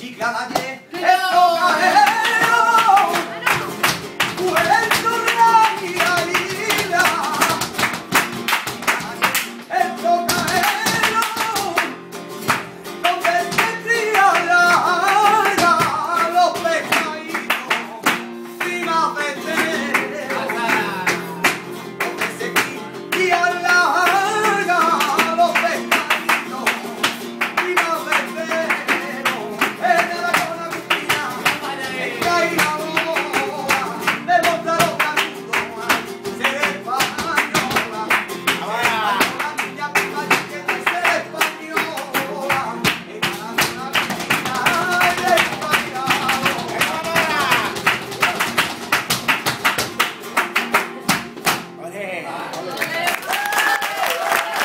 Sieg, ja, Nadine.